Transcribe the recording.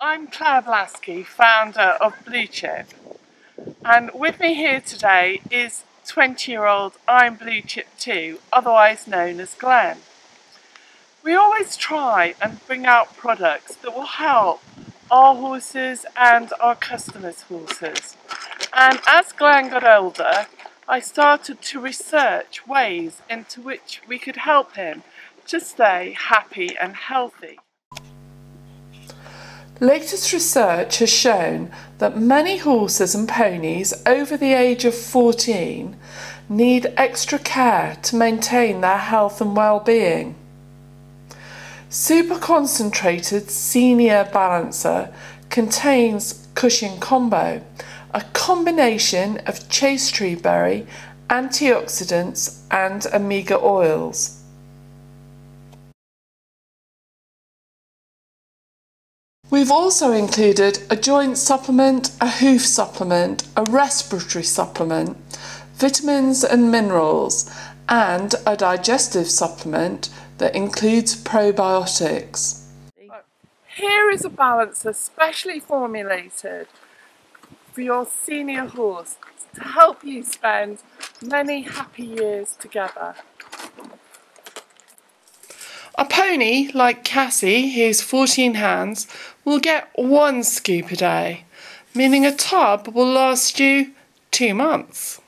I'm Claire Blasky, founder of Blue Chip, and with me here today is 20 year old I'm Blue Chip 2, otherwise known as Glenn. We always try and bring out products that will help our horses and our customers' horses. And as Glenn got older, I started to research ways into which we could help him to stay happy and healthy. Latest research has shown that many horses and ponies over the age of 14 need extra care to maintain their health and well-being. Super concentrated senior balancer contains CushinCombo, a combination of chaste tree berry, antioxidants and omega oils. We've also included a joint supplement, a hoof supplement, a respiratory supplement, vitamins and minerals, and a digestive supplement that includes probiotics. Here is a balancer specially formulated for your senior horse to help you spend many happy years together. A pony like Cassie, who's 14 hands, will get one scoop a day, meaning a tub will last you two months.